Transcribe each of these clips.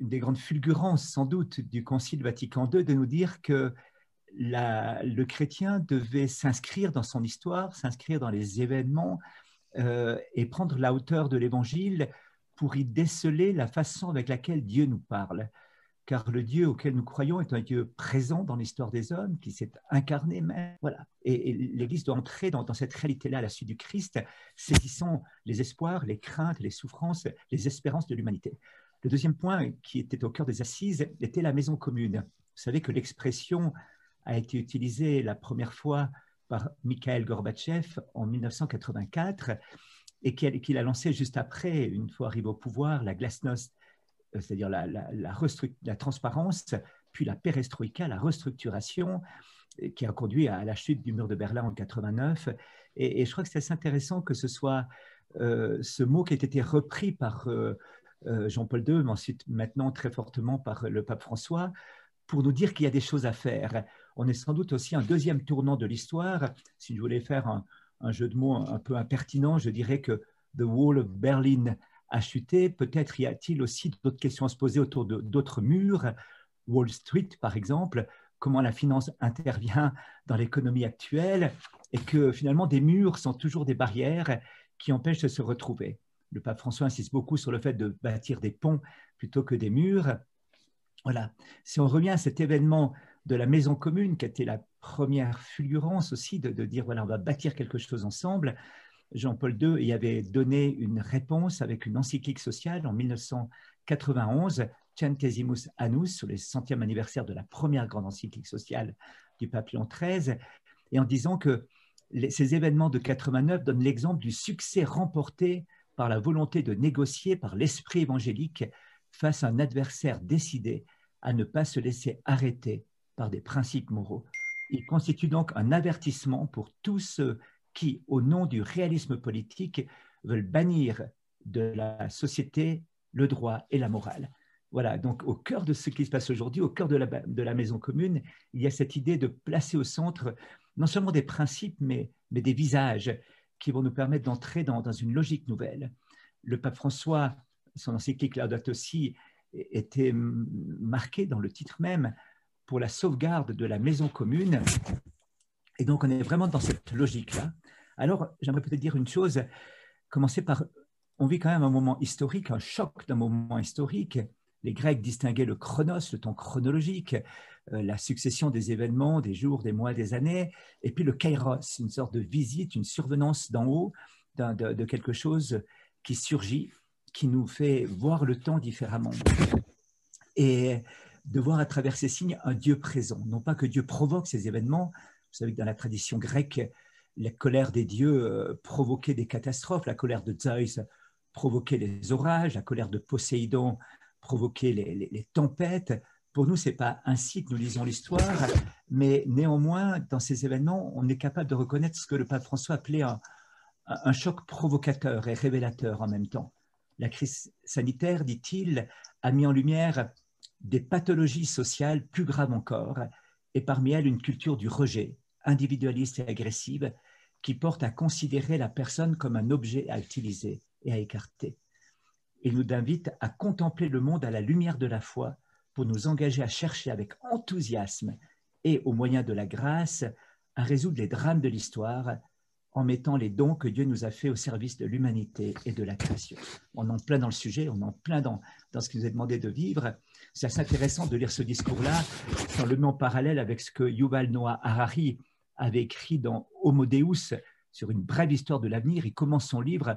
une des grandes fulgurances sans doute du Concile Vatican II de nous dire que le chrétien devait s'inscrire dans son histoire, s'inscrire dans les événements euh, et prendre la hauteur de l'Évangile pour y déceler la façon avec laquelle Dieu nous parle. Car le Dieu auquel nous croyons est un Dieu présent dans l'histoire des hommes, qui s'est incarné même. Voilà. Et, l'Église doit entrer dans, dans cette réalité-là la suite du Christ, saisissant les espoirs, les craintes, les souffrances, les espérances de l'humanité. Le deuxième point qui était au cœur des assises était la maison commune. Vous savez que l'expression a été utilisée la première fois par Mikhail Gorbatchev en 1984 et qu'il a lancé juste après, une fois arrivé au pouvoir, la glasnost, euh, c'est-à-dire la, transparence, puis la perestroïka, la restructuration, qui a conduit à la chute du mur de Berlin en 89. Et, je crois que c'est assez intéressant que ce soit euh, ce mot qui ait été repris par euh, Jean-Paul II, mais ensuite maintenant très fortement par le pape François, pour nous dire qu'il y a des choses à faire. On est sans doute aussi un deuxième tournant de l'histoire. Si je voulais faire un, un jeu de mots un peu impertinent, je dirais que The Wall of Berlin a chuté. Peut-être y a-t-il aussi d'autres questions à se poser autour d'autres murs. Wall Street, par exemple, comment la finance intervient dans l'économie actuelle et que finalement des murs sont toujours des barrières qui empêchent de se retrouver. Le pape François insiste beaucoup sur le fait de bâtir des ponts plutôt que des murs. Voilà. Si on revient à cet événement de la maison commune, qui a été la première fulgurance aussi de, dire, voilà, on va bâtir quelque chose ensemble. Jean-Paul II y avait donné une réponse avec une encyclique sociale en 1991, Centesimus Annus, sur les centièmes anniversaire de la première grande encyclique sociale du pape Léon XIII, et en disant que ces événements de 89 donnent l'exemple du succès remporté par la volonté de négocier par l'esprit évangélique face à un adversaire décidé à ne pas se laisser arrêter par des principes moraux. Il constitue donc un avertissement pour tous ceux qui, au nom du réalisme politique, veulent bannir de la société le droit et la morale. Voilà, donc au cœur de ce qui se passe aujourd'hui, au cœur de la, maison commune, il y a cette idée de placer au centre non seulement des principes, mais des visages qui vont nous permettre d'entrer dans, une logique nouvelle. Le pape François, son encyclique Laudato aussi, était marqué dans le titre même pour la sauvegarde de la maison commune. Et donc, on est vraiment dans cette logique-là. Alors, j'aimerais peut-être dire une chose, commencer par, on vit quand même un moment historique, un choc d'un moment historique. Les Grecs distinguaient le chronos, le temps chronologique, euh, la succession des événements, des jours, des mois, des années, et puis le kairos, une sorte de visite, une survenance d'en haut de, quelque chose qui surgit, qui nous fait voir le temps différemment. Et de voir à travers ces signes un Dieu présent. Non pas que Dieu provoque ces événements. Vous savez que dans la tradition grecque, la colère des dieux euh, provoquait des catastrophes. La colère de Zeus provoquait les orages, la colère de Poséidon provoquait les, tempêtes. Pour nous, ce n'est pas ainsi que nous lisons l'histoire, mais néanmoins, dans ces événements, on est capable de reconnaître ce que le pape François appelait un choc provocateur et révélateur en même temps. La crise sanitaire, dit-il, a mis en lumière des pathologies sociales plus graves encore, et parmi elles une culture du rejet, individualiste et agressive, qui porte à considérer la personne comme un objet à utiliser et à écarter. Il nous invite à contempler le monde à la lumière de la foi pour nous engager à chercher avec enthousiasme et au moyen de la grâce à résoudre les drames de l'histoire en mettant les dons que Dieu nous a faits au service de l'humanité et de la création. On est en plein dans le sujet, on est en plein dans, dans ce qui nous est demandé de vivre. C'est assez intéressant de lire ce discours-là, on le met en parallèle avec ce que Yuval Noah Harari avait écrit dans Homo Deus sur une brève histoire de l'avenir. Il commence son livre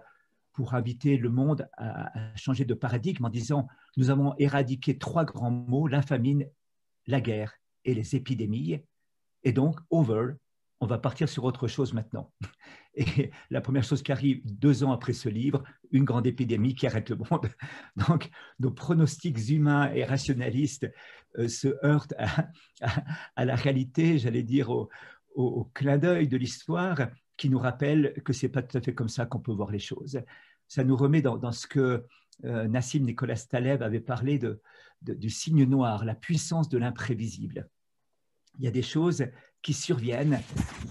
pour inviter le monde à, changer de paradigme en disant Nous avons éradiqué trois grands mots, la famine, la guerre et les épidémies. Et donc, over, on va partir sur autre chose maintenant. Et la première chose qui arrive deux ans après ce livre, une grande épidémie qui arrête le monde. Donc, nos pronostics humains et rationalistes euh, se heurtent à, la réalité, j'allais dire, au, clin d'œil de l'histoire qui nous rappelle que ce n'est pas tout à fait comme ça qu'on peut voir les choses. Ça nous remet dans, ce que euh, Nassim Nicolas Taleb avait parlé du signe noir, la puissance de l'imprévisible. Il y a des choses qui surviennent.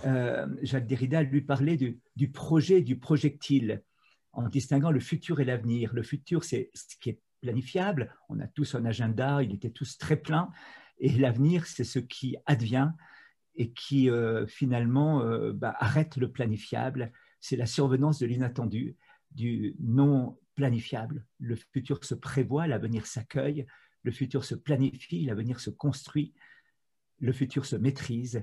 Euh, Jacques Derrida lui parlait du, projet, du projectile, en distinguant le futur et l'avenir. Le futur, c'est ce qui est planifiable. On a tous un agenda, il était tous très plein. Et l'avenir, c'est ce qui advient et qui euh, finalement bah, arrête le planifiable. C'est la survenance de l'inattendu, du non planifiable. Le futur se prévoit, l'avenir s'accueille, le futur se planifie, l'avenir se construit, le futur se maîtrise,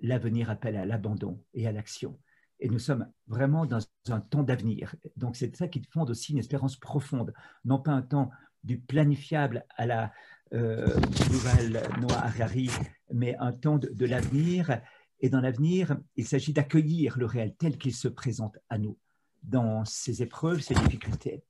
l'avenir appelle à l'abandon et à l'action. Et nous sommes vraiment dans un temps d'avenir. Donc c'est ça qui fonde aussi une espérance profonde, non pas un temps du planifiable à la euh, nouvelle Noah Harari, mais un temps de, l'avenir. Et dans l'avenir, il s'agit d'accueillir le réel tel qu'il se présente à nous, dans ses épreuves, ses difficultés.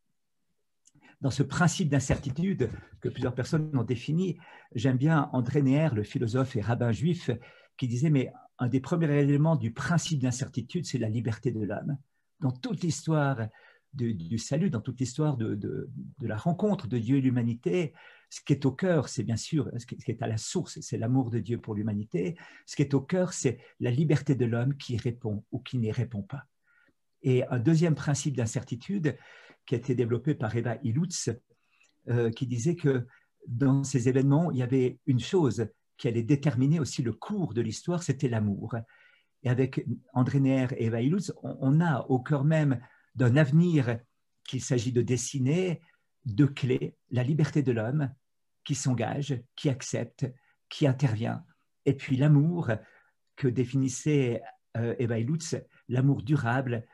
Dans ce principe d'incertitude que plusieurs personnes ont défini, j'aime bien André Neher, le philosophe et rabbin juif, qui disait, mais un des premiers éléments du principe d'incertitude, c'est la liberté de l'homme. Dans toute l'histoire du, salut, dans toute l'histoire de, de, la rencontre de Dieu et l'humanité, ce qui est au cœur, c'est bien sûr, ce qui est à la source, c'est l'amour de Dieu pour l'humanité. Ce qui est au cœur, c'est la liberté de l'homme qui répond ou qui n'y répond pas. Et un deuxième principe d'incertitude qui a été développé par Eva Ilutz, euh, qui disait que dans ces événements, il y avait une chose qui allait déterminer aussi le cours de l'histoire, c'était l'amour. Et avec André Neher et Eva Ilutz, on a au cœur même d'un avenir qu'il s'agit de dessiner, deux clés, la liberté de l'homme qui s'engage, qui accepte, qui intervient, et puis l'amour que définissait euh, Eva Ilutz, l'amour durable,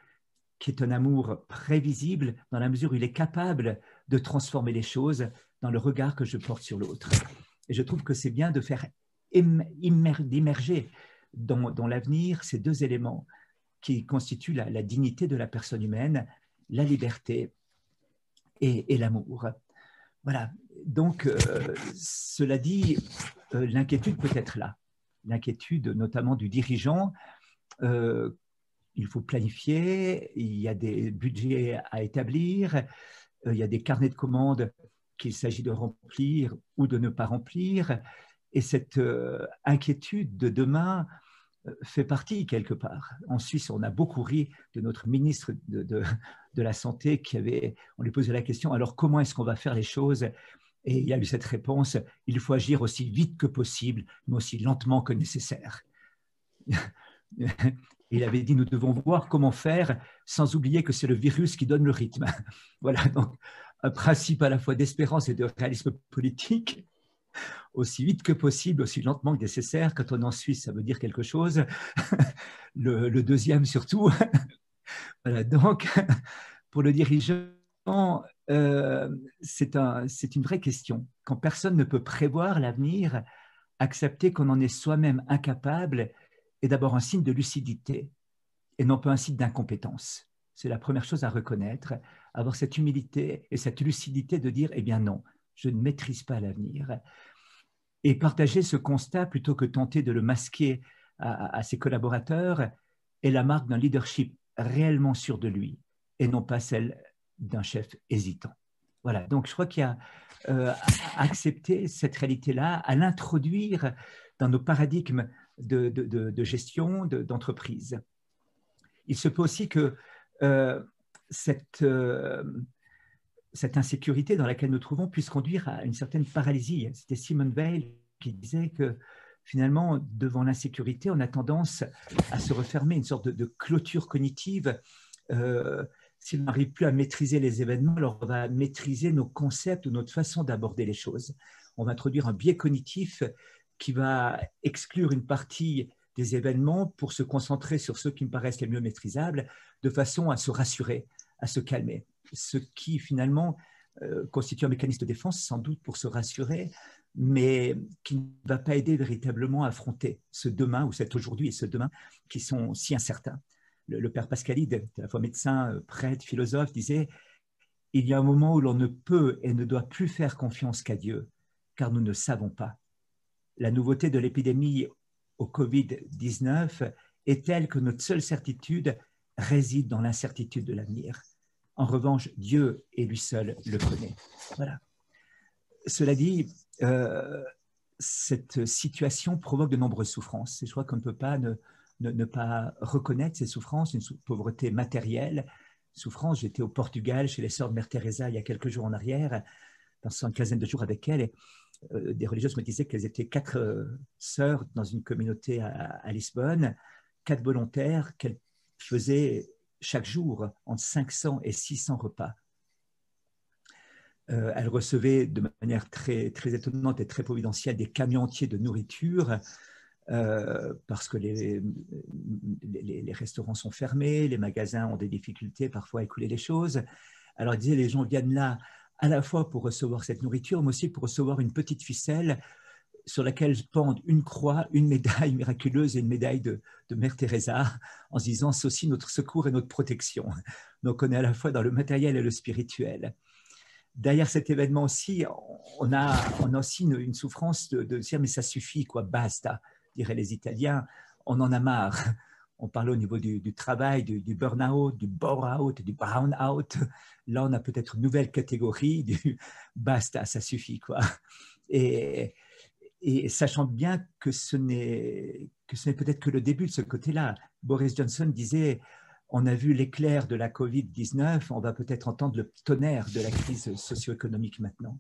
qui est un amour prévisible dans la mesure où il est capable de transformer les choses dans le regard que je porte sur l'autre. Et je trouve que c'est bien de faire immerger dans, l'avenir ces deux éléments, qui constitue la, dignité de la personne humaine, la liberté et, l'amour. Voilà. Donc, euh, cela dit, euh, l'inquiétude peut être là. L'inquiétude notamment du dirigeant. Euh, il faut planifier, il y a des budgets à établir, il y a des carnets de commandes qu'il s'agit de remplir ou de ne pas remplir. Et cette inquiétude de demain, fait partie quelque part. En Suisse, on a beaucoup ri de notre ministre de, de, la Santé qui avait, on lui posait la question, alors comment est-ce qu'on va faire les choses? Et il y a eu cette réponse, il faut agir aussi vite que possible, mais aussi lentement que nécessaire. il avait dit, nous devons voir comment faire sans oublier que c'est le virus qui donne le rythme. voilà, donc un principe à la fois d'espérance et de réalisme politique aussi vite que possible, aussi lentement que nécessaire. Quand on en Suisse, ça veut dire quelque chose. le, deuxième surtout. voilà, donc, pour le dirigeant, euh, c'est un, une vraie question. Quand personne ne peut prévoir l'avenir, accepter qu'on en est soi-même incapable est d'abord un signe de lucidité et non pas un signe d'incompétence. C'est la première chose à reconnaître, avoir cette humilité et cette lucidité de dire, eh bien non, je ne maîtrise pas l'avenir. Et partager ce constat plutôt que tenter de le masquer à, ses collaborateurs est la marque d'un leadership réellement sûr de lui et non pas celle d'un chef hésitant. Voilà, donc je crois qu'il y a euh, accepter cette réalité-là, à l'introduire dans nos paradigmes de, gestion, d'entreprise. Il se peut aussi que euh, cette, euh, cette insécurité dans laquelle nous trouvons puisse conduire à une certaine paralysie. C'était Simone Veil qui disait que finalement, devant l'insécurité, on a tendance à se refermer, une sorte de, clôture cognitive. Euh, si on n'arrive plus à maîtriser les événements, alors on va maîtriser nos concepts ou notre façon d'aborder les choses. On va introduire un biais cognitif qui va exclure une partie des événements pour se concentrer sur ceux qui me paraissent les mieux maîtrisables, de façon à se rassurer, à se calmer ce qui finalement euh, constitue un mécanisme de défense, sans doute pour se rassurer, mais qui ne va pas aider véritablement à affronter ce demain ou cet aujourd'hui et ce demain qui sont si incertains. Le, père Pascalide, à la fois médecin, euh, prêtre, philosophe, disait Il y a un moment où l'on ne peut et ne doit plus faire confiance qu'à Dieu, car nous ne savons pas. La nouveauté de l'épidémie au Covid-19 est telle que notre seule certitude réside dans l'incertitude de l'avenir. En revanche, Dieu et lui seul le connaît. Voilà. Cela dit, euh, cette situation provoque de nombreuses souffrances. Je crois qu'on ne peut pas ne, pas reconnaître ces souffrances, une pauvreté matérielle. Souffrance, j'étais au Portugal chez les sœurs de Mère Teresa il y a quelques jours en arrière. passé une quinzaine de jours avec elle. Des religieuses me disaient qu'elles étaient quatre sœurs dans une communauté à, Lisbonne, quatre volontaires qu'elles faisaient chaque jour entre 500 et 600 repas. Euh, elle recevait de manière très, très étonnante et très providentielle des camions entiers de nourriture euh, parce que les, les, restaurants sont fermés, les magasins ont des difficultés parfois à écouler les choses. Alors, elle disait, les gens viennent là à la fois pour recevoir cette nourriture, mais aussi pour recevoir une petite ficelle sur laquelle pendent une croix, une médaille miraculeuse et une médaille de, Mère Teresa, en se disant c'est aussi notre secours et notre protection. Donc on est à la fois dans le matériel et le spirituel. Derrière cet événement aussi, on a, on a aussi une, souffrance de, dire mais ça suffit, quoi, basta, diraient les Italiens, on en a marre. On parlait au niveau du, travail, du, du burn-out, du bore-out, du brown-out. Là, on a peut-être une nouvelle catégorie du basta, ça suffit, quoi. Et, et sachant bien que ce n'est que ce n'est peut-être que le début de ce côté-là. Boris Johnson disait on a vu l'éclair de la Covid-19, on va peut-être entendre le tonnerre de la crise socio-économique maintenant.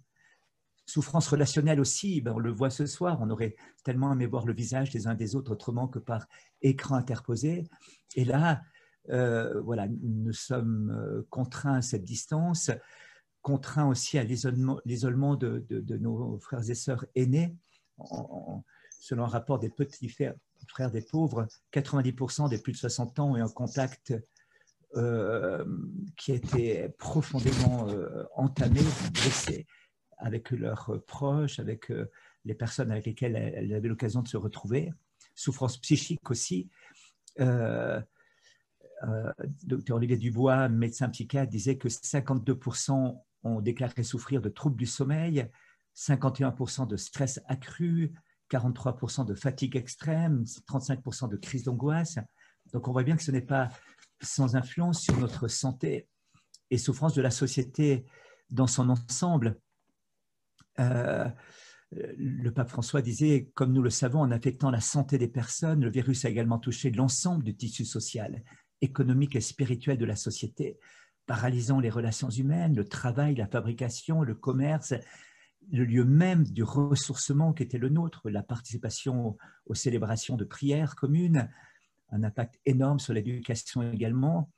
Souffrance relationnelle aussi, ben on le voit ce soir, on aurait tellement aimé voir le visage des uns des autres autrement que par écran interposé. Et là, euh, voilà, nous sommes euh, contraints à cette distance, contraints aussi à l'isolement de, nos frères et sœurs aînés selon un rapport des petits frères des pauvres, 90% des plus de 60 ans ont un contact euh, qui a été profondément euh, entamé, blessé avec leurs proches, avec euh, les personnes avec lesquelles elles avaient l'occasion de se retrouver. Souffrance psychique aussi. Dr Olivier Dubois, médecin psychiatre, disait que 52% ont déclaré souffrir de troubles du sommeil, 51% de stress accru, 43% de fatigue extrême, 35% de crise d'angoisse. Donc on voit bien que ce n'est pas sans influence sur notre santé et souffrance de la société dans son ensemble. Euh, le pape François disait, comme nous le savons, en affectant la santé des personnes, le virus a également touché l'ensemble du tissu social, économique et spirituel de la société, paralysant les relations humaines, le travail, la fabrication, le commerce, le lieu même du ressourcement qui était le nôtre, la participation aux célébrations de prières communes, un impact énorme sur l'éducation également.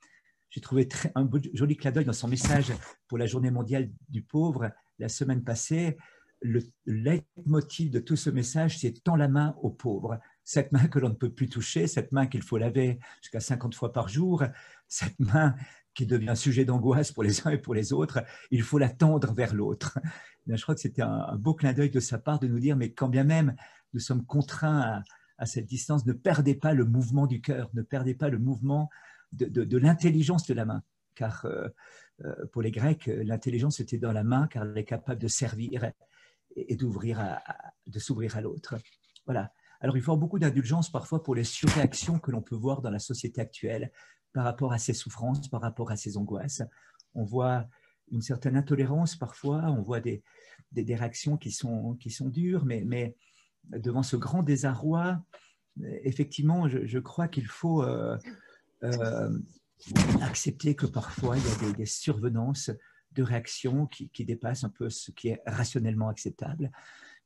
J'ai trouvé un joli clin d'œil dans son message pour la journée mondiale du pauvre la semaine passée. Le leitmotiv de tout ce message, c'est tend la main aux pauvres. Cette main que l'on ne peut plus toucher, cette main qu'il faut laver jusqu'à 50 fois par jour, cette main qui devient sujet d'angoisse pour les uns et pour les autres, il faut la tendre vers l'autre. Je crois que c'était un, beau clin d'œil de sa part de nous dire, mais quand bien même nous sommes contraints à, cette distance, ne perdez pas le mouvement du cœur, ne perdez pas le mouvement de, l'intelligence de la main. Car euh, pour les Grecs, l'intelligence était dans la main, car elle est capable de servir et, d'ouvrir de s'ouvrir à l'autre. Voilà. Alors il faut beaucoup d'indulgence parfois pour les surréactions que l'on peut voir dans la société actuelle par rapport à ces souffrances, par rapport à ces angoisses. On voit une certaine intolérance parfois, on voit des, réactions qui sont, dures, mais, devant ce grand désarroi, effectivement, je, crois qu'il faut euh, euh, accepter que parfois il y a des, survenances de réactions qui, dépassent un peu ce qui est rationnellement acceptable.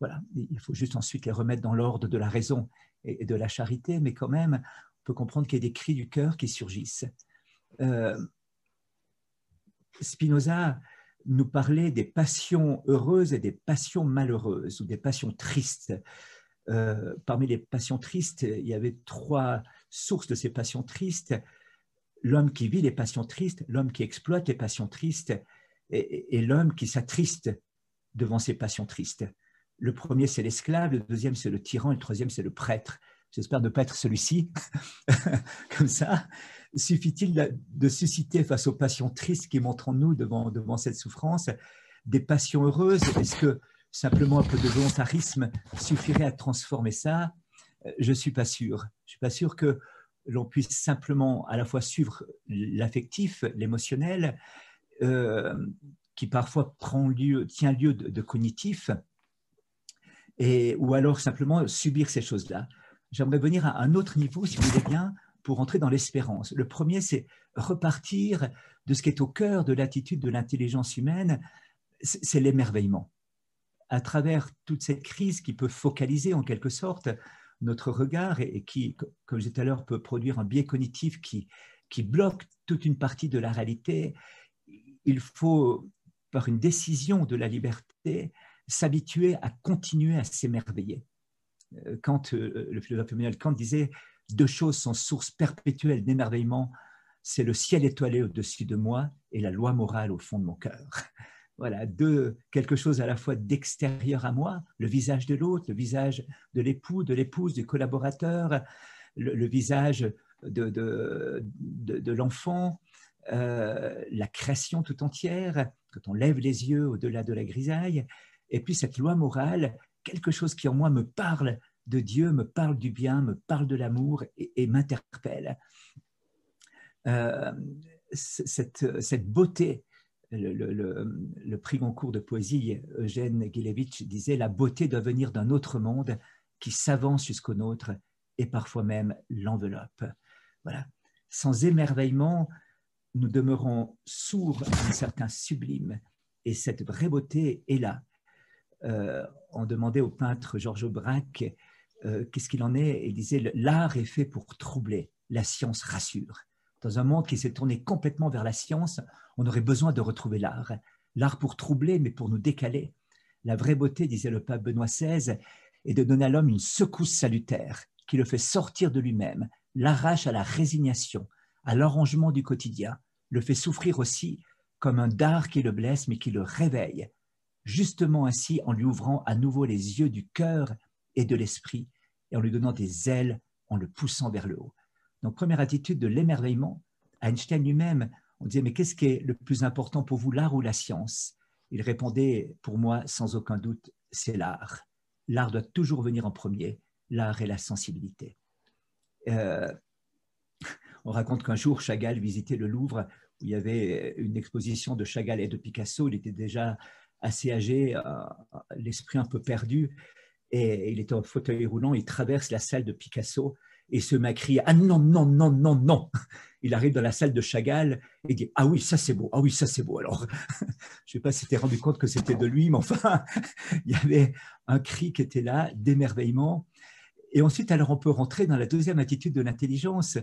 Voilà, il faut juste ensuite les remettre dans l'ordre de la raison et, de la charité, mais quand même, on peut comprendre qu'il y a des cris du cœur qui surgissent. Euh, Spinoza nous parlait des passions heureuses et des passions malheureuses ou des passions tristes. Euh, parmi les passions tristes, il y avait trois sources de ces passions tristes. L'homme qui vit les passions tristes, l'homme qui exploite les passions tristes et, l'homme qui s'attriste devant ces passions tristes. Le premier, c'est l'esclave, le deuxième, c'est le tyran, le troisième, c'est le prêtre. J'espère ne pas être celui-ci, comme ça suffit-il de susciter face aux passions tristes qui montrent en nous devant, devant cette souffrance des passions heureuses? Est-ce que simplement un peu de volontarisme suffirait à transformer ça? Je ne suis pas sûr. Je ne suis pas sûr que l'on puisse simplement à la fois suivre l'affectif, l'émotionnel, euh, qui parfois prend lieu, tient lieu de, de cognitif, et, ou alors simplement subir ces choses-là. J'aimerais venir à un autre niveau, si vous voulez bien, pour entrer dans l'espérance. Le premier, c'est repartir de ce qui est au cœur de l'attitude de l'intelligence humaine, c'est l'émerveillement. À travers toute cette crise qui peut focaliser en quelque sorte notre regard et, qui, comme je disais tout à l'heure, peut produire un biais cognitif qui, bloque toute une partie de la réalité, il faut, par une décision de la liberté, s'habituer à continuer à s'émerveiller. Euh, quand euh, le philosophe Emmanuel Kant disait deux choses sont source perpétuelle d'émerveillement, c'est le ciel étoilé au-dessus de moi et la loi morale au fond de mon cœur. Voilà, deux, quelque chose à la fois d'extérieur à moi, le visage de l'autre, le visage de l'époux, de l'épouse, du collaborateur, le, visage de, de, l'enfant, euh, la création tout entière, quand on lève les yeux au-delà de la grisaille, et puis cette loi morale, quelque chose qui en moi me parle de Dieu, me parle du bien, me parle de l'amour et, m'interpelle. Euh, cette, cette, beauté, le, prix Goncourt de poésie, Eugène Gilevitch disait La beauté doit venir d'un autre monde qui s'avance jusqu'au nôtre et parfois même l'enveloppe. Voilà. Sans émerveillement, nous demeurons sourds à un certain sublime. Et cette vraie beauté est là. Euh, on demandait au peintre Georges Braque euh, qu'est-ce qu'il en est? Il disait L'art est fait pour troubler, la science rassure. Dans un monde qui s'est tourné complètement vers la science, on aurait besoin de retrouver l'art. L'art pour troubler, mais pour nous décaler. La vraie beauté, disait le pape Benoît XVI, est de donner à l'homme une secousse salutaire qui le fait sortir de lui-même, l'arrache à la résignation, à l'arrangement du quotidien, le fait souffrir aussi comme un dard qui le blesse mais qui le réveille, justement ainsi en lui ouvrant à nouveau les yeux du cœur et de l'esprit et en lui donnant des ailes en le poussant vers le haut. Donc première attitude de l'émerveillement, Einstein lui-même, on disait mais qu'est-ce qui est le plus important pour vous, l'art ou la science? Il répondait pour moi sans aucun doute, c'est l'art. L'art doit toujours venir en premier, l'art et la sensibilité. Euh, on raconte qu'un jour, Chagall visitait le Louvre où il y avait une exposition de Chagall et de Picasso. Il était déjà assez âgé, euh, l'esprit un peu perdu, et il était en fauteuil roulant. Il traverse la salle de Picasso et se met à crier Ah non, non, non, non, non Il arrive dans la salle de Chagall et dit Ah oui, ça c'est beau, ah oui, ça c'est beau. Alors, je ne sais pas si tu rendu compte que c'était de lui, mais enfin, il y avait un cri qui était là, d'émerveillement. Et ensuite, alors, on peut rentrer dans la deuxième attitude de l'intelligence,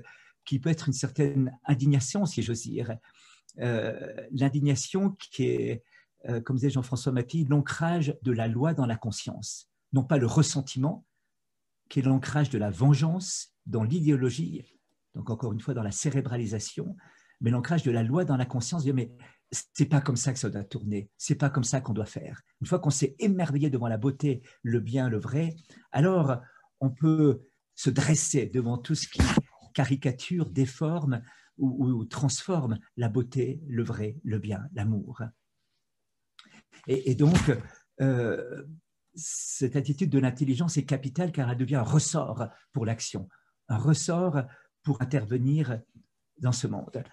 qui peut être une certaine indignation, si j'ose dire. Euh, l'indignation qui est, euh, comme disait Jean-François Maty, l'ancrage de la loi dans la conscience. Non pas le ressentiment, qui est l'ancrage de la vengeance dans l'idéologie, donc encore une fois dans la cérébralisation, mais l'ancrage de la loi dans la conscience, mais c'est pas comme ça que ça doit tourner, c'est pas comme ça qu'on doit faire. Une fois qu'on s'est émerveillé devant la beauté, le bien, le vrai, alors on peut se dresser devant tout ce qui caricature, déforme ou, transforme la beauté, le vrai, le bien, l'amour. Et, donc, euh, cette attitude de l'intelligence est capitale car elle devient un ressort pour l'action, un ressort pour intervenir dans ce monde.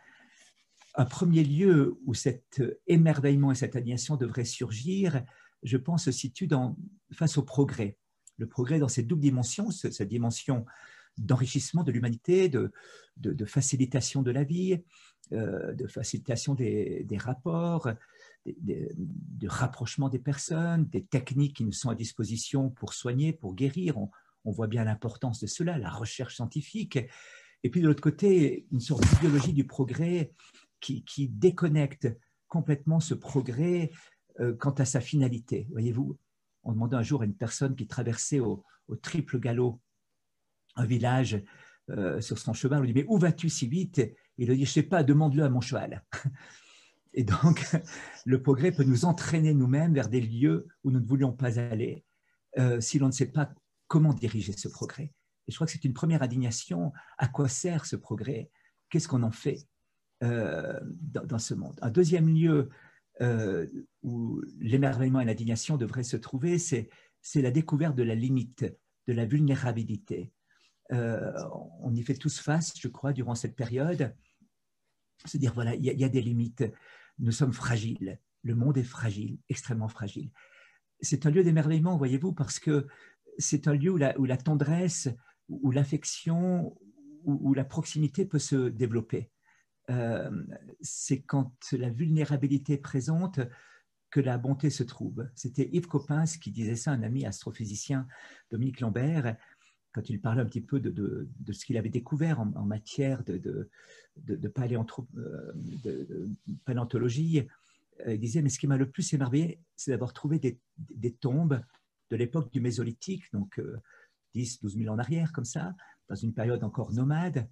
Un premier lieu où cet émerveillement et cette admiration devraient surgir, je pense, se situe dans, face au progrès. Le progrès dans cette double dimension, cette dimension d'enrichissement de l'humanité, de, facilitation de la vie, euh, de facilitation des, rapports, de rapprochement des personnes, des techniques qui nous sont à disposition pour soigner, pour guérir. On, voit bien l'importance de cela, la recherche scientifique. Et puis de l'autre côté, une sorte d'idéologie du progrès qui, déconnecte complètement ce progrès euh, quant à sa finalité. Voyez-vous, on demandait un jour à une personne qui traversait au triple galop un village euh, sur son cheval. On lui dit, mais où vas-tu si vite? Il lui dit, je ne sais pas, demande-le à mon cheval. Et donc, le progrès peut nous entraîner nous-mêmes vers des lieux où nous ne voulions pas aller euh, si l'on ne sait pas comment diriger ce progrès. Et je crois que c'est une première indignation. À quoi sert ce progrès? Qu'est-ce qu'on en fait euh, dans, ce monde? Un deuxième lieu où l'émerveillement et l'indignation devraient se trouver, c'est la découverte de la limite, de la vulnérabilité. Euh, on y fait tous face, je crois, durant cette période. Se dire, voilà, il y, a des limites. Nous sommes fragiles. Le monde est fragile, extrêmement fragile. C'est un lieu d'émerveillement, voyez-vous, parce que c'est un lieu où la, tendresse, où l'affection, où, la proximité peut se développer. Euh, c'est quand la vulnérabilité est présente que la bonté se trouve. C'était Yves Coppens qui disait ça, un ami astrophysicien, Dominique Lambert, quand il parlait un petit peu de, ce qu'il avait découvert en, matière de, euh, paléontologie. Euh, il disait, mais ce qui m'a le plus émerveillé, c'est d'avoir trouvé des, tombes de l'époque du Mésolithique, donc 10, 12 000 ans en arrière, comme ça, dans une période encore nomade,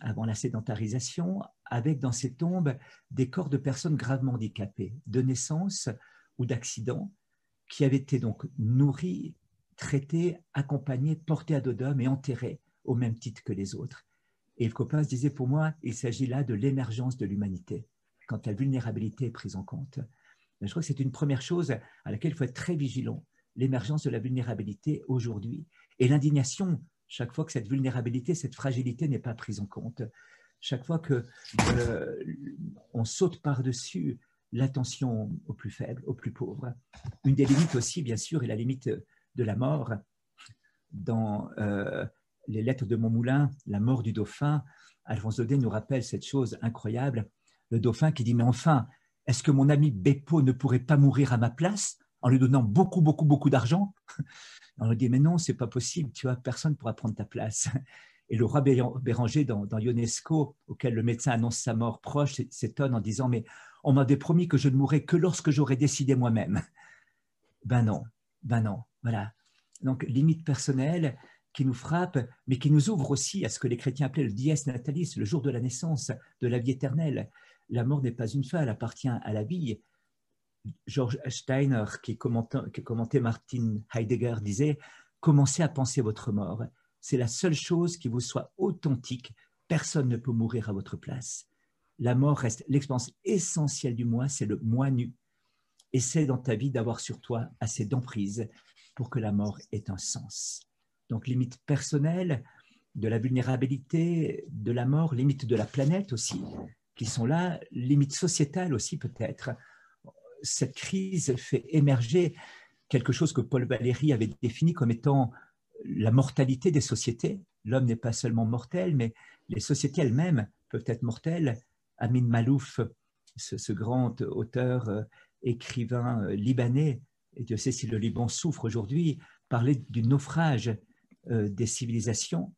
avant la sédentarisation, avec dans ces tombes des corps de personnes gravement handicapées, de naissance ou d'accident, qui avaient été donc nourris, traités, accompagnés, portés à dos d'hommes et enterrés au même titre que les autres. Et Yves Coppens disait, pour moi, il s'agit là de l'émergence de l'humanité, quand la vulnérabilité est prise en compte. je crois que c'est une première chose à laquelle il faut être très vigilant, l'émergence de la vulnérabilité aujourd'hui et l'indignation chaque fois que cette vulnérabilité, cette fragilité n'est pas prise en compte, chaque fois que euh, on saute par-dessus l'attention aux plus faibles, aux plus pauvres. Une des limites aussi, bien sûr, est la limite de la mort. Dans euh, les lettres de Montmoulin, la mort du dauphin, Alphonse Daudet nous rappelle cette chose incroyable. Le dauphin qui dit, mais enfin, est-ce que mon ami Beppo ne pourrait pas mourir à ma place? En lui donnant beaucoup, beaucoup, beaucoup d'argent on lui dit, mais non, c'est pas possible, tu vois, personne ne pourra prendre ta place. Et le roi Béranger, dans, dans auquel le médecin annonce sa mort proche, s'étonne en disant, mais on m'avait promis que je ne mourrais que lorsque j'aurais décidé moi-même. Ben non, ben non, voilà. Donc, limite personnelle qui nous frappe, mais qui nous ouvre aussi à ce que les chrétiens appelaient le dies natalis, le jour de la naissance, de la vie éternelle. La mort n'est pas une fin, elle appartient à la vie. George Steiner, qui commentait, Martin Heidegger, disait Commencez à penser votre mort. C'est la seule chose qui vous soit authentique. Personne ne peut mourir à votre place. La mort reste l'expérience essentielle du moi, c'est le moi nu. Essaie dans ta vie d'avoir sur toi assez d'emprise pour que la mort ait un sens. Donc, limite personnelle, de la vulnérabilité, de la mort, limite de la planète aussi, qui sont là, limite sociétale aussi peut-être cette crise fait émerger quelque chose que Paul Valéry avait défini comme étant la mortalité des sociétés. L'homme n'est pas seulement mortel, mais les sociétés elles-mêmes peuvent être mortelles. Amin Malouf, ce, grand auteur, euh, écrivain euh, libanais, et Dieu sait si le Liban souffre aujourd'hui, parlait du naufrage euh, des civilisations.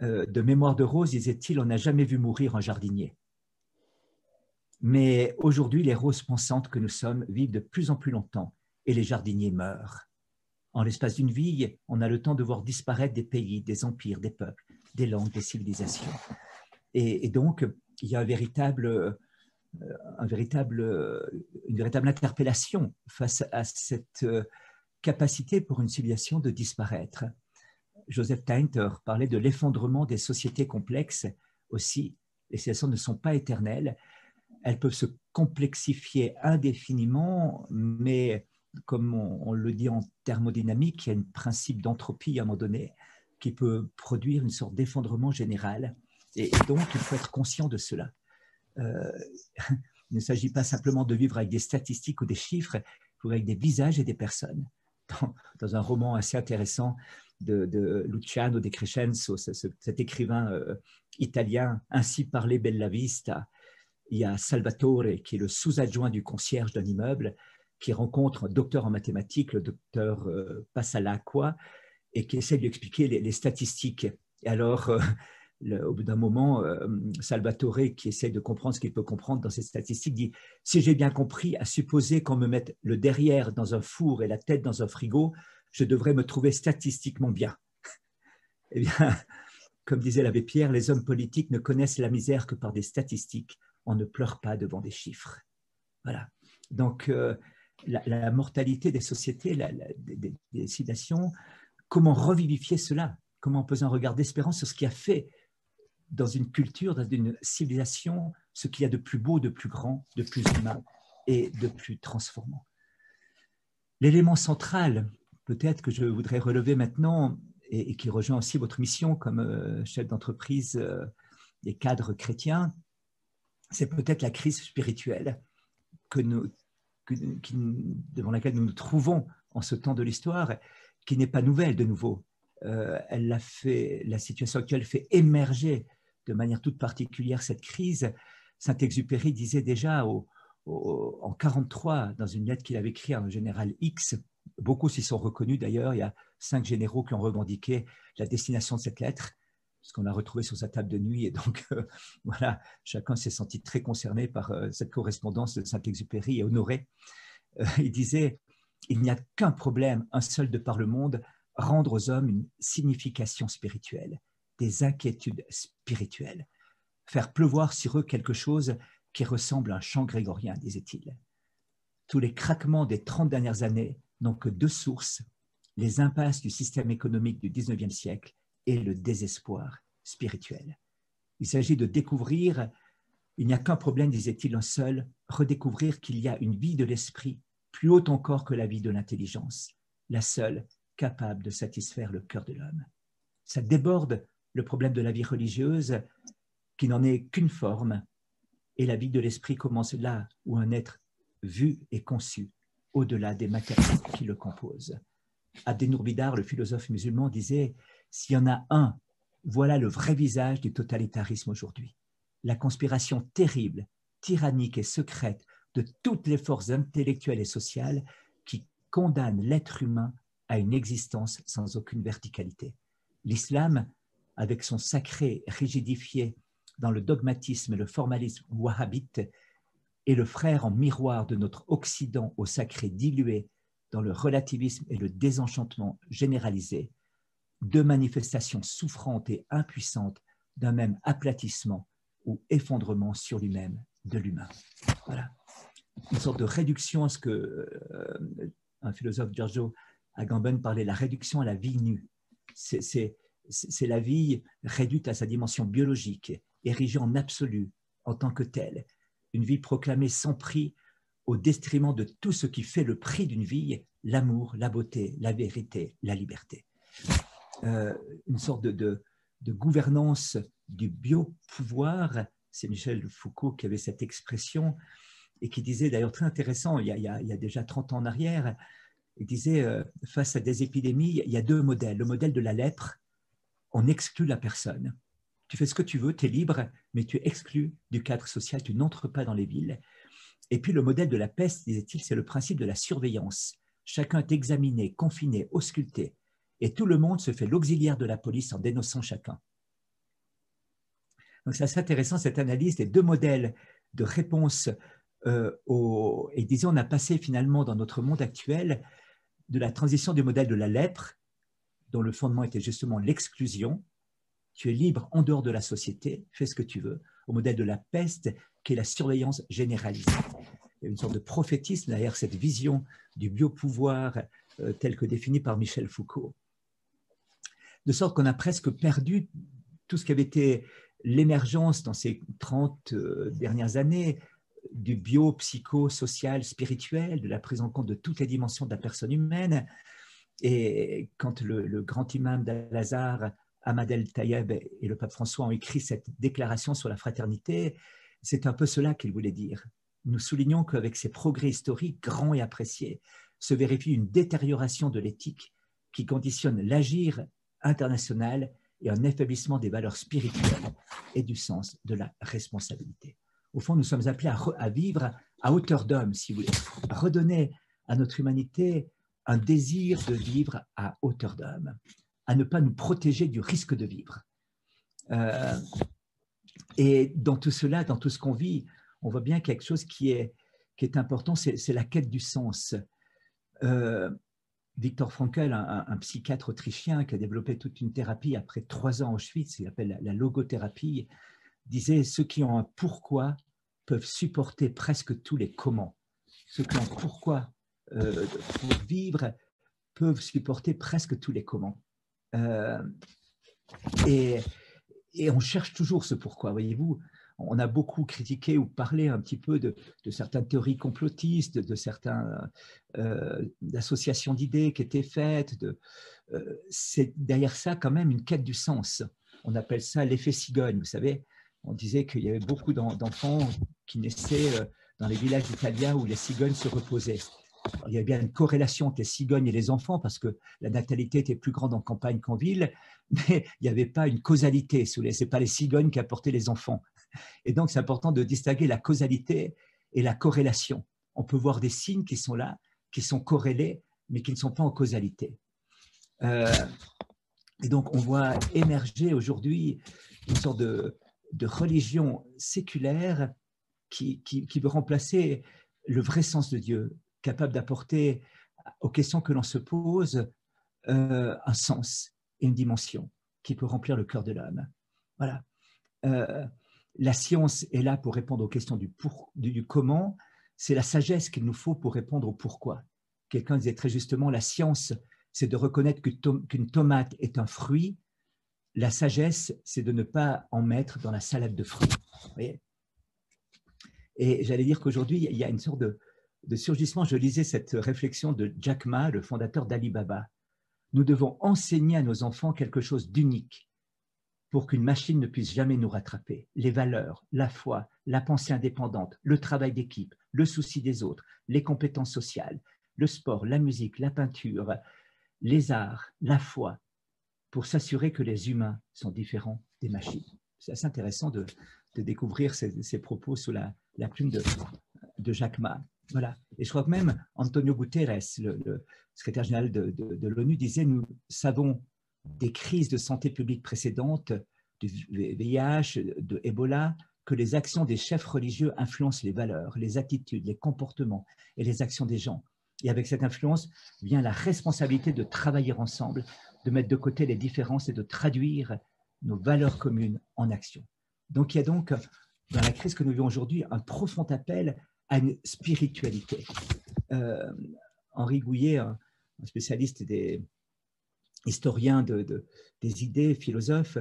de mémoire de rose, disait-il, on n'a jamais vu mourir un jardinier. Mais aujourd'hui, les roses pensantes que nous sommes vivent de plus en plus longtemps et les jardiniers meurent. En l'espace d'une vie, on a le temps de voir disparaître des pays, des empires, des peuples, des langues, des civilisations. Et, donc, il y a un véritable, euh, un véritable, une véritable interpellation face à cette euh, capacité pour une civilisation de disparaître. Joseph Tainter parlait de l'effondrement des sociétés complexes aussi. Les civilisations ne sont pas éternelles, elles peuvent se complexifier indéfiniment, mais comme on, le dit en thermodynamique, il y a un principe d'entropie à un moment donné qui peut produire une sorte d'effondrement général. Et, donc, il faut être conscient de cela. Euh, il ne s'agit pas simplement de vivre avec des statistiques ou des chiffres, il vivre avec des visages et des personnes. Dans, un roman assez intéressant de, Luciano De Crescenzo, cet écrivain euh, italien, Ainsi parlait Bella Vista, il y a Salvatore, qui est le sous-adjoint du concierge d'un immeuble, qui rencontre un docteur en mathématiques, le docteur euh, Passalacqua, et qui essaie de lui expliquer les, statistiques. Et alors, euh, au bout d'un moment, euh, Salvatore, qui essaie de comprendre ce qu'il peut comprendre dans ces statistiques, dit Si j'ai bien compris, à supposer qu'on me mette le derrière dans un four et la tête dans un frigo, je devrais me trouver statistiquement bien. eh bien, comme disait l'abbé Pierre, les hommes politiques ne connaissent la misère que par des statistiques on ne pleure pas devant des chiffres. Voilà. Donc, euh, la, mortalité des sociétés, des, des, civilisations, comment revivifier cela? Comment poser un regard d'espérance sur ce qui a fait dans une culture, dans une civilisation, ce qu'il y a de plus beau, de plus grand, de plus humain et de plus transformant? L'élément central, peut-être que je voudrais relever maintenant, et, qui rejoint aussi votre mission comme euh, chef d'entreprise euh, des cadres chrétiens, c'est peut-être la crise spirituelle que nous, devant laquelle nous nous trouvons en ce temps de l'histoire, qui n'est pas nouvelle de nouveau. Euh, elle fait, la situation actuelle fait émerger de manière toute particulière cette crise. Saint-Exupéry disait déjà en 43 dans une lettre qu'il avait écrite à un général X. Beaucoup s'y sont reconnus d'ailleurs. Il y a cinq généraux qui ont revendiqué la destination de cette lettre, ce qu'on a retrouvé sur sa table de nuit. Et donc, euh, voilà, chacun s'est senti très concerné par euh, cette correspondance de Saint-Exupéry et honoré. Euh, il disait Il n'y a qu'un problème, un seul de par le monde, rendre aux hommes une signification spirituelle, des inquiétudes spirituelles, faire pleuvoir sur eux quelque chose qui ressemble à un chant grégorien, disait-il. Tous les craquements des 30 dernières années n'ont que deux sources, les impasses du système économique du 19e siècle et le désespoir spirituel. Il s'agit de découvrir, il n'y a qu'un problème, disait-il, un seul, redécouvrir qu'il y a une vie de l'esprit plus haute encore que la vie de l'intelligence, la seule capable de satisfaire le cœur de l'homme. Ça déborde le problème de la vie religieuse qui n'en est qu'une forme, et la vie de l'esprit commence là où un être vu et conçu au-delà des matériaux qui le composent. Abdenour Bidar, le philosophe musulman, disait S'il y en a un, voilà le vrai visage du totalitarisme aujourd'hui. La conspiration terrible, tyrannique et secrète de toutes les forces intellectuelles et sociales qui condamnent l'être humain à une existence sans aucune verticalité. L'islam, avec son sacré rigidifié dans le dogmatisme et le formalisme wahhabite, est le frère en miroir de notre Occident au sacré dilué dans le relativisme et le désenchantement généralisé, deux manifestations souffrantes et impuissantes d'un même aplatissement ou effondrement sur lui-même de l'humain. Voilà. Une sorte de réduction à ce que euh, un philosophe Giorgio Agamben parlait, la réduction à la vie nue. C'est la vie réduite à sa dimension biologique, érigée en absolu, en tant que telle, une vie proclamée sans prix au détriment de tout ce qui fait le prix d'une vie, l'amour, la beauté, la vérité, la liberté. Euh, une sorte de, gouvernance du biopouvoir, c'est Michel Foucault qui avait cette expression et qui disait d'ailleurs très intéressant, il y, a, il y a, déjà 30 ans en arrière, il disait euh, face à des épidémies, il y a deux modèles. Le modèle de la lèpre, on exclut la personne tu fais ce que tu veux, tu es libre, mais tu es exclu du cadre social, tu n'entres pas dans les villes. Et puis le modèle de la peste, disait-il, c'est le principe de la surveillance. Chacun est examiné, confiné, ausculté, et tout le monde se fait l'auxiliaire de la police en dénonçant chacun. Donc c'est assez intéressant cette analyse des deux modèles de réponse euh, et disons on a passé finalement dans notre monde actuel de la transition du modèle de la lèpre, dont le fondement était justement l'exclusion, tu es libre en dehors de la société, fais ce que tu veux, au modèle de la peste qui est la surveillance généralisée. Il y a une sorte de prophétisme derrière cette vision du biopouvoir euh, tel que défini par Michel Foucault. De sorte qu'on a presque perdu tout ce qui avait été l'émergence dans ces 30 euh, dernières années du bio, psycho, social, spirituel, de la prise en compte de toutes les dimensions de la personne humaine. Et quand le, grand imam d'Al-Azhar Amadel Tayeb et le pape François ont écrit cette déclaration sur la fraternité, c'est un peu cela qu'il voulait dire. Nous soulignons qu'avec ces progrès historiques grands et appréciés, se vérifie une détérioration de l'éthique qui conditionne l'agir international et un affaiblissement des valeurs spirituelles et du sens de la responsabilité. Au fond, nous sommes appelés à, vivre à hauteur d'homme, si vous voulez, à redonner à notre humanité un désir de vivre à hauteur d'homme, à ne pas nous protéger du risque de vivre. Euh, et dans tout cela, dans tout ce qu'on vit, on voit bien quelque chose qui est, qui est important, c'est la quête du sens. Euh, Victor Frankl, un, psychiatre autrichien qui a développé toute une thérapie après trois ans en Auschwitz, il appelle la, logothérapie, disait ceux qui ont un pourquoi peuvent supporter presque tous les comment. Ceux qui ont un pourquoi euh, pour vivre peuvent supporter presque tous les comment. Euh, et, on cherche toujours ce pourquoi, voyez-vous. On a beaucoup critiqué ou parlé un petit peu de, certaines théories complotistes, de, certaines euh, associations d'idées qui étaient faites. De, euh, c'est derrière ça quand même une quête du sens. On appelle ça l'effet cigogne, vous savez. On disait qu'il y avait beaucoup d'enfants qui naissaient dans les villages italiens où les cigognes se reposaient il y a bien une corrélation entre les cigognes et les enfants parce que la natalité était plus grande en campagne qu'en ville, mais il n'y avait pas une causalité. Ce n'est pas les cigognes qui apportaient les enfants. Et donc, c'est important de distinguer la causalité et la corrélation. On peut voir des signes qui sont là, qui sont corrélés, mais qui ne sont pas en causalité. Euh, et donc, on voit émerger aujourd'hui une sorte de, religion séculaire qui, veut remplacer le vrai sens de Dieu, capable d'apporter aux questions que l'on se pose euh, un sens et une dimension qui peut remplir le cœur de l'homme. Voilà. Euh, la science est là pour répondre aux questions du, du comment. C'est la sagesse qu'il nous faut pour répondre au pourquoi. Quelqu'un disait très justement, la science c'est de reconnaître qu'une tomate est un fruit. La sagesse, c'est de ne pas en mettre dans la salade de fruits. et j'allais dire qu'aujourd'hui, il y a une sorte de, surgissement. Je lisais cette réflexion de Jack Ma, le fondateur d'Alibaba. Nous devons enseigner à nos enfants quelque chose d'unique pour qu'une machine ne puisse jamais nous rattraper. Les valeurs, la foi, la pensée indépendante, le travail d'équipe, le souci des autres, les compétences sociales, le sport, la musique, la peinture, les arts, la foi, pour s'assurer que les humains sont différents des machines. C'est assez intéressant de, découvrir ces, propos sous la, plume de, de, Jacques Ma. Voilà. Et je crois que même Antonio Guterres, le, secrétaire général de, de l'ONU, disait Nous savons des crises de santé publique précédentes, du VIH, de Ebola, que les actions des chefs religieux influencent les valeurs, les attitudes, les comportements et les actions des gens. Et avec cette influence vient la responsabilité de travailler ensemble, de mettre de côté les différences et de traduire nos valeurs communes en action. Donc il y a donc, dans la crise que nous vivons aujourd'hui, un profond appel une spiritualité. Euh, Henri Gouillet, un, spécialiste des historiens de, des idées, philosophe,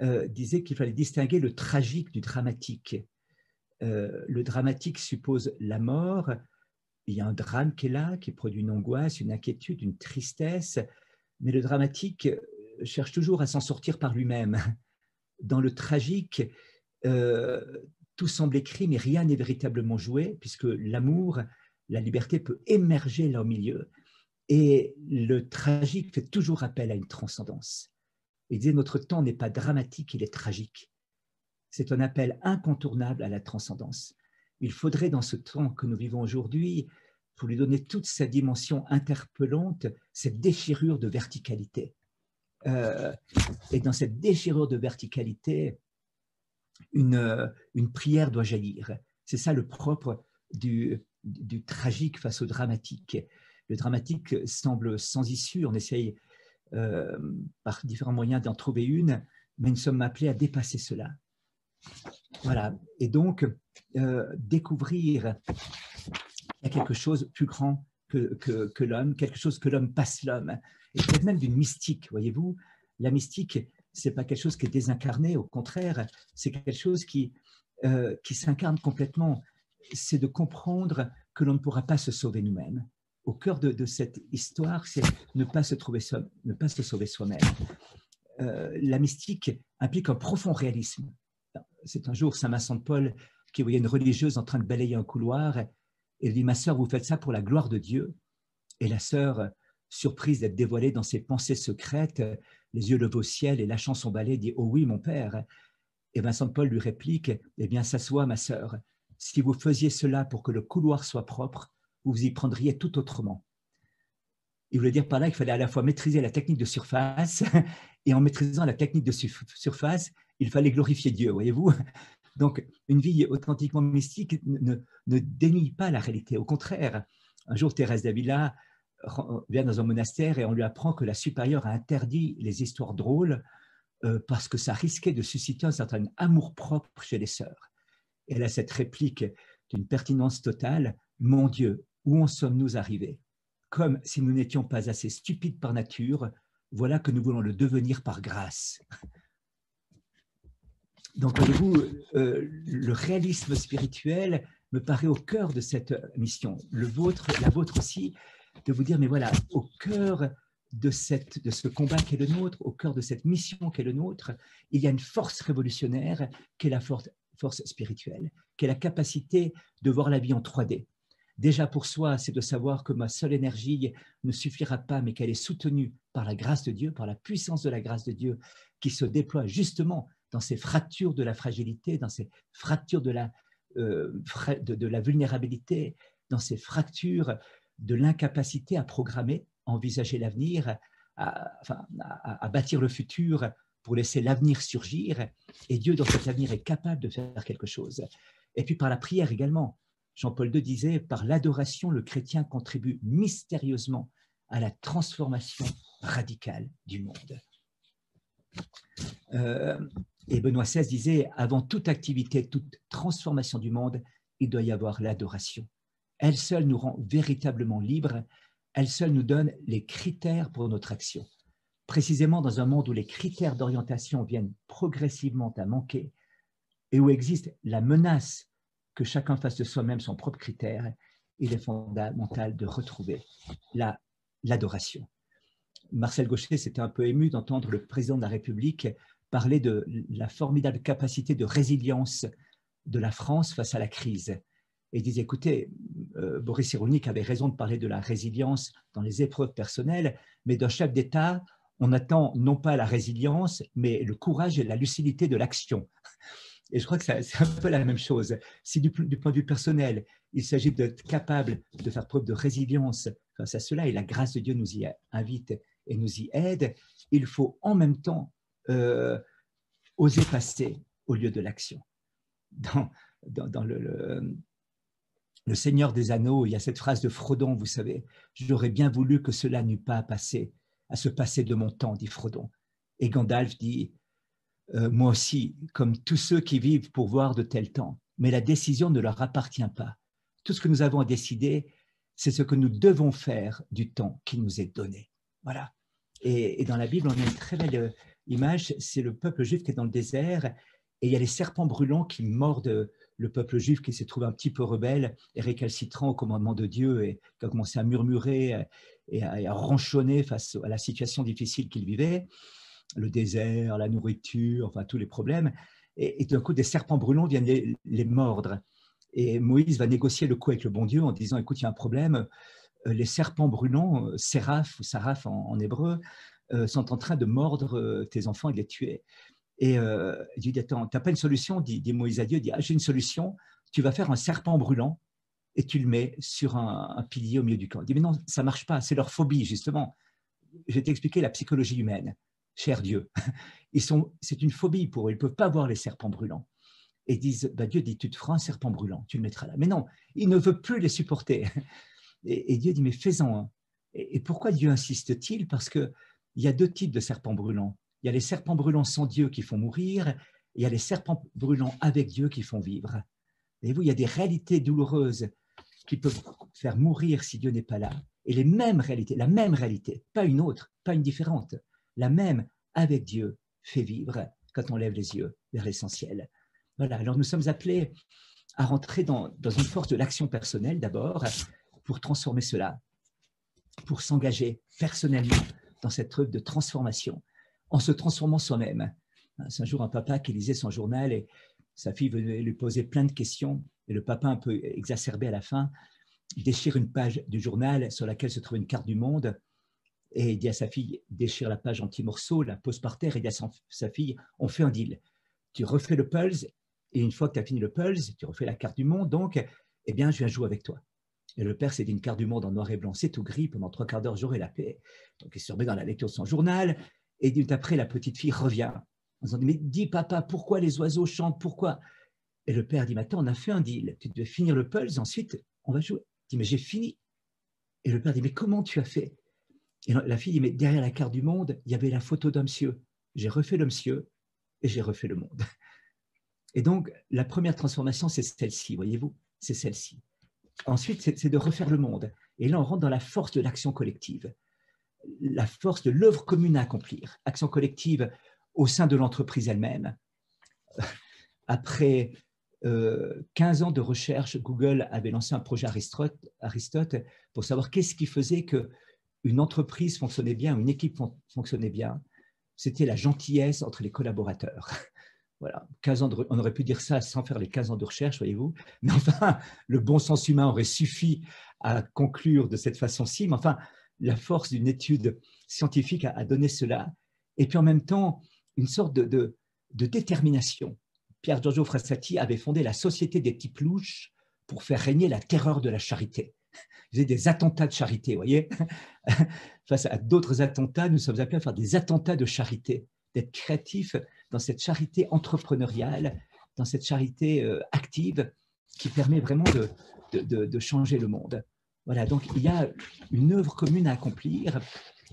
euh, disait qu'il fallait distinguer le tragique du dramatique. Euh, le dramatique suppose la mort, il y a un drame qui est là, qui produit une angoisse, une inquiétude, une tristesse, mais le dramatique euh, cherche toujours à s'en sortir par lui-même. Dans le tragique, tout semble écrit, mais rien n'est véritablement joué, puisque l'amour, la liberté peut émerger là au milieu. Et le tragique fait toujours appel à une transcendance. Il disait, notre temps n'est pas dramatique, il est tragique. C'est un appel incontournable à la transcendance il faudrait dans ce temps que nous vivons aujourd'hui, pour lui donner toute sa dimension interpellante, cette déchirure de verticalité. Euh, et dans cette déchirure de verticalité, une, une prière doit jaillir. C'est ça le propre du, tragique face au dramatique. Le dramatique semble sans issue, on essaye euh, par différents moyens d'en trouver une, mais nous sommes appelés à dépasser cela. Voilà. Et donc, euh, découvrir qu'il y a quelque chose plus grand que, que, l'homme, quelque chose que l'homme passe l'homme. Et peut-être même d'une mystique, voyez-vous. La mystique, c'est pas quelque chose qui est désincarné, au contraire, c'est quelque chose qui, euh, qui s'incarne complètement. C'est de comprendre que l'on ne pourra pas se sauver nous-mêmes. Au cœur de, cette histoire, c'est ne pas se trouver ne pas se sauver soi-même. Euh, la mystique implique un profond réalisme c'est un jour Saint Vincent de Paul qui voyait une religieuse en train de balayer un couloir et dit, ma sœur, vous faites ça pour la gloire de Dieu. Et la sœur, surprise d'être dévoilée dans ses pensées secrètes, les yeux levés au ciel et lâchant son balai, dit, oh oui, mon père. Et Vincent de Paul lui réplique, eh bien, s'assoit, ma sœur. Si vous faisiez cela pour que le couloir soit propre, vous vous y prendriez tout autrement. Il voulait dire par là qu'il fallait à la fois maîtriser la technique de surface et en maîtrisant la technique de surface, il fallait glorifier Dieu, voyez-vous? Donc, une vie authentiquement mystique ne, ne, dénie pas la réalité. Au contraire, un jour, Thérèse d'Avila vient dans un monastère et on lui apprend que la supérieure a interdit les histoires drôles euh, parce que ça risquait de susciter un certain amour-propre chez les sœurs. Elle a cette réplique d'une pertinence totale Mon Dieu, où en sommes-nous arrivés? Comme si nous n'étions pas assez stupides par nature, voilà que nous voulons le devenir par grâce. Donc, voyez-vous, euh, le réalisme spirituel me paraît au cœur de cette mission. Le vôtre, la vôtre aussi, de vous dire, mais voilà, au cœur de, cette, de ce combat qui est le nôtre, au cœur de cette mission qui est le nôtre, il y a une force révolutionnaire qui est la force, spirituelle, qui est la capacité de voir la vie en 3D. Déjà pour soi, c'est de savoir que ma seule énergie ne suffira pas, mais qu'elle est soutenue par la grâce de Dieu, par la puissance de la grâce de Dieu, qui se déploie justement dans ces fractures de la fragilité, dans ces fractures de la, de, la vulnérabilité, dans ces fractures de l'incapacité à programmer, à envisager l'avenir, à, bâtir le futur pour laisser l'avenir surgir. Et Dieu, dans cet avenir, est capable de faire quelque chose. Et puis par la prière également. Jean-Paul II disait, par l'adoration, le chrétien contribue mystérieusement à la transformation radicale du monde. Euh, et Benoît XVI disait, avant toute activité, toute transformation du monde, il doit y avoir l'adoration. Elle seule nous rend véritablement libres, elle seule nous donne les critères pour notre action. Précisément dans un monde où les critères d'orientation viennent progressivement à manquer et où existe la menace que chacun fasse de soi-même son propre critère, il est fondamental de retrouver l'adoration. Marcel Gaucher s'était un peu ému d'entendre le président de la République parler de la formidable capacité de résilience de la France face à la crise. Et il disait, écoutez, Boris Cyrulnik avait raison de parler de la résilience dans les épreuves personnelles, mais d'un chef d'État, on attend non pas la résilience, mais le courage et la lucidité de l'action. Et je crois que c'est un peu la même chose. Si du, point de vue personnel, il s'agit d'être capable de faire preuve de résilience face à cela, et la grâce de Dieu nous y invite et nous y aide, il faut en même temps euh, oser passer au lieu de l'action. Dans, dans, le, Seigneur des Anneaux, il y a cette phrase de Frodon, vous savez, j'aurais bien voulu que cela n'eût pas à passer, à se passer de mon temps, dit Frodon. Et Gandalf dit, euh, moi aussi, comme tous ceux qui vivent pour voir de tels temps. Mais la décision ne leur appartient pas. Tout ce que nous avons à décider, c'est ce que nous devons faire du temps qui nous est donné. Voilà. Et, dans la Bible, on a une très belle euh, image, c'est le peuple juif qui est dans le désert, et il y a les serpents brûlants qui mordent le peuple juif qui s'est trouvé un petit peu rebelle et récalcitrant au commandement de Dieu, et qui a commencé à murmurer et à, et face à la situation difficile qu'il vivait le désert, la nourriture, enfin tous les problèmes. Et, d'un coup, des serpents brûlants viennent les, mordre. Et Moïse va négocier le coup avec le bon Dieu en disant, écoute, il y a un problème, euh, les serpents brûlants, euh, séraph ou saraph en, hébreu, euh, sont en train de mordre tes enfants et de les tuer. Et Dieu dit, attends, tu n'as pas une solution? Dit, Moïse à Dieu, dit, ah, j'ai une solution, tu vas faire un serpent brûlant et tu le mets sur un, pilier au milieu du camp. Il dit, mais non, ça marche pas, c'est leur phobie, justement. Je vais t'expliquer la psychologie humaine cher Dieu. Ils sont, c'est une phobie pour eux, ils ne peuvent pas voir les serpents brûlants. Et disent, bah, Dieu dit, tu te feras un serpent brûlant, tu le mettras là. Mais non, il ne veut plus les supporter. Et, Dieu dit, mais fais-en un. Et, pourquoi Dieu insiste-t-il? Parce qu'il y a deux types de serpents brûlants. Il y a les serpents brûlants sans Dieu qui font mourir, et il y a les serpents brûlants avec Dieu qui font vivre. Et vous, il y a des réalités douloureuses qui peuvent faire mourir si Dieu n'est pas là. Et les mêmes réalités, la même réalité, pas une autre, pas une différente, la même avec Dieu fait vivre quand on lève les yeux vers l'essentiel. Voilà, alors nous sommes appelés à rentrer dans, une force de l'action personnelle d'abord pour transformer cela, pour s'engager personnellement dans cette œuvre de transformation, en se transformant soi-même. C'est un jour un papa qui lisait son journal et sa fille venait lui poser plein de questions et le papa un peu exacerbé à la fin, déchire une page du journal sur laquelle se trouve une carte du monde et il dit à sa fille, déchire la page en petits morceaux, la pose par terre, et dit à sa fille, on fait un deal. Tu refais le pulse, et une fois que tu as fini le pulse, tu refais la carte du monde, donc, eh bien, je viens jouer avec toi. Et le père dit une carte du monde en noir et blanc, c'est tout gris, pendant trois quarts d'heure, j'aurai la paix. Donc, il se remet dans la lecture de son journal, et dit après, la petite fille revient en disant, mais dis papa, pourquoi les oiseaux chantent, pourquoi? Et le père dit, maintenant, on a fait un deal, tu devais finir le pulse, ensuite, on va jouer. Il dit, mais j'ai fini. Et le père dit, mais comment tu as fait? Et la fille dit, mais derrière la carte du monde, il y avait la photo d'un monsieur. J'ai refait le monsieur et j'ai refait le monde. Et donc, la première transformation, c'est celle-ci, voyez-vous, c'est celle-ci. Ensuite, c'est de refaire le monde. Et là, on rentre dans la force de l'action collective, la force de l'œuvre commune à accomplir. Action collective au sein de l'entreprise elle-même. Après 15 euh, ans de recherche, Google avait lancé un projet Aristote, Aristote pour savoir qu'est-ce qui faisait que une entreprise fonctionnait bien, une équipe fonctionnait bien, c'était la gentillesse entre les collaborateurs. Voilà, 15 ans on aurait pu dire ça sans faire les 15 ans de recherche, voyez-vous. Mais enfin, le bon sens humain aurait suffi à conclure de cette façon-ci. Mais enfin, la force d'une étude scientifique a, donné cela. Et puis en même temps, une sorte de, détermination Pierre Giorgio Frassati avait fondé la Société des types louches pour faire régner la terreur de la charité. Il faisait des attentats de charité, vous voyez Face à d'autres attentats, nous sommes appelés à faire des attentats de charité, d'être créatifs dans cette charité entrepreneuriale, dans cette charité euh, active qui permet vraiment de, changer le monde. Voilà, donc il y a une œuvre commune à accomplir.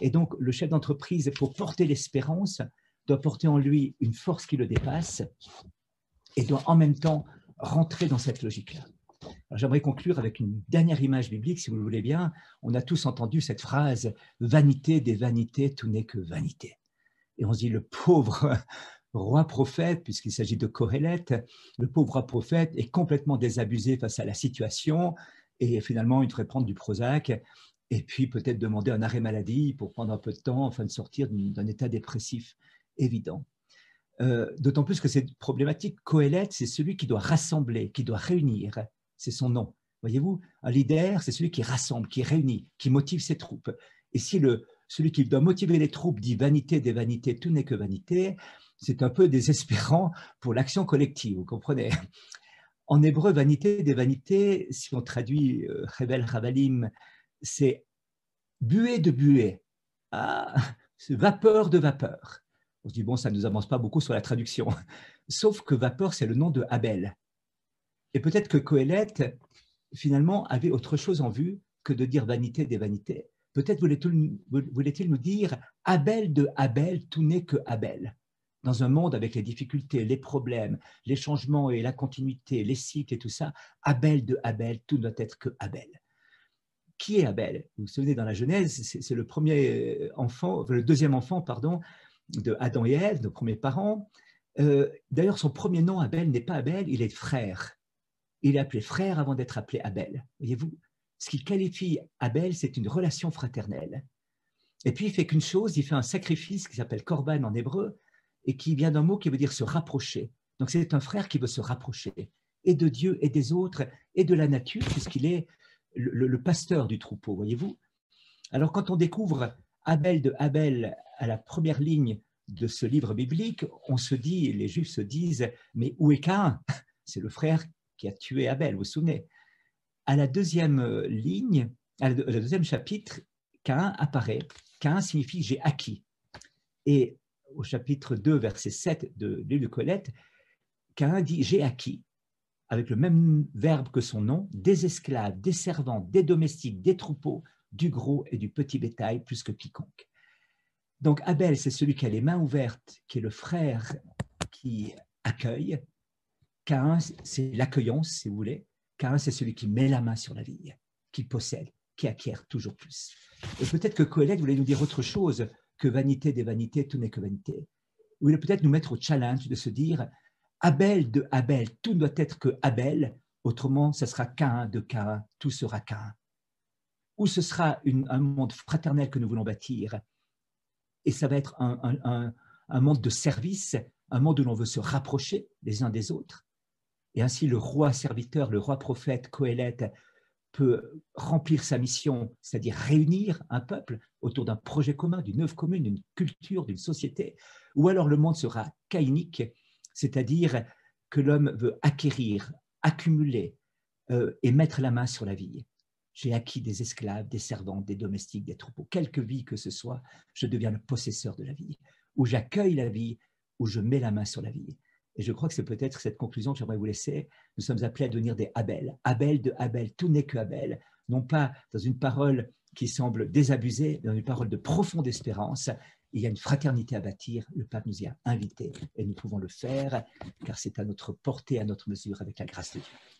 Et donc, le chef d'entreprise, pour porter l'espérance, doit porter en lui une force qui le dépasse et doit en même temps rentrer dans cette logique-là. J'aimerais conclure avec une dernière image biblique, si vous le voulez bien. On a tous entendu cette phrase Vanité des vanités, tout n'est que vanité. Et on se dit le pauvre roi prophète, puisqu'il s'agit de Corélette, le pauvre roi prophète est complètement désabusé face à la situation et finalement il devrait prendre du Prozac et puis peut-être demander un arrêt maladie pour prendre un peu de temps afin de sortir d'un état dépressif évident. Euh, d'autant plus que c'est problématique. Coëlette, c'est celui qui doit rassembler, qui doit réunir. C'est son nom. Voyez-vous, un leader, c'est celui qui rassemble, qui réunit, qui motive ses troupes. Et si le, celui qui doit motiver les troupes dit vanité des vanités, tout n'est que vanité, c'est un peu désespérant pour l'action collective, vous comprenez? En hébreu, vanité des vanités, si on traduit euh, Revel Ravalim, c'est buée de buée, ah, vapeur de vapeur. On se dit, bon, ça ne nous avance pas beaucoup sur la traduction. Sauf que vapeur, c'est le nom de Abel. Et peut-être que Coëlette, finalement, avait autre chose en vue que de dire vanité des vanités. Peut-être voulait-il nous dire Abel de Abel, tout n'est que Abel. Dans un monde avec les difficultés, les problèmes, les changements et la continuité, les cycles et tout ça, Abel de Abel, tout doit être que Abel. Qui est Abel? Vous vous souvenez, dans la Genèse, c'est enfant, le deuxième enfant, pardon, de Adam et Ève, nos premiers parents. Euh, d'ailleurs, son premier nom, Abel, n'est pas Abel, il est frère. Il est appelé frère avant d'être appelé Abel. Voyez-vous, ce qui qualifie Abel, c'est une relation fraternelle. Et puis, il fait qu'une chose, il fait un sacrifice qui s'appelle korban en hébreu, et qui vient d'un mot qui veut dire se rapprocher. Donc, c'est un frère qui veut se rapprocher, et de Dieu, et des autres, et de la nature, puisqu'il est le, pasteur du troupeau, voyez-vous. Alors, quand on découvre Abel de Abel à la première ligne de ce livre biblique, on se dit, les Juifs se disent, mais où est Cain C'est le frère qui a tué Abel, vous vous souvenez? À la deuxième ligne, à la deuxième chapitre, Cain apparaît. Cain signifie j'ai acquis. Et au chapitre 2, verset 7 de l'île Colette, Cain dit j'ai acquis, avec le même verbe que son nom, des esclaves, des servants, des domestiques, des troupeaux, du gros et du petit bétail plus que quiconque. Donc Abel, c'est celui qui a les mains ouvertes, qui est le frère qui accueille. Cain, c'est l'accueillant, si vous voulez. Cain, c'est celui qui met la main sur la vie, qui possède, qui acquiert toujours plus. Et peut-être que Coëlette voulait nous dire autre chose que vanité des vanités, tout n'est que vanité. Il voulait peut-être nous mettre au challenge de se dire Abel de Abel, tout doit être que Abel, autrement, ce sera Cain de Cain, tout sera Cain ou ce sera un monde fraternel que nous voulons bâtir, et ça va être un, monde de service, un monde où l'on veut se rapprocher les uns des autres. Et ainsi, le roi serviteur, le roi prophète Coëlette peut remplir sa mission, c'est-à-dire réunir un peuple autour d'un projet commun, d'une œuvre commune, d'une culture, d'une société, ou alors le monde sera caïnique, c'est-à-dire que l'homme veut acquérir, accumuler euh, et mettre la main sur la vie. J'ai acquis des esclaves, des servantes, des domestiques, des troupeaux. Quelque vie que ce soit, je deviens le possesseur de la vie, où j'accueille la vie, où je mets la main sur la vie. Et je crois que c'est peut-être cette conclusion que j'aimerais vous laisser. Nous sommes appelés à devenir des Abel. Abel de Abel, tout n'est que Abel. Non pas dans une parole qui semble désabusée, mais dans une parole de profonde espérance. Il y a une fraternité à bâtir. Le pape nous y a invités et nous pouvons le faire car c'est à notre portée, à notre mesure avec la grâce de Dieu.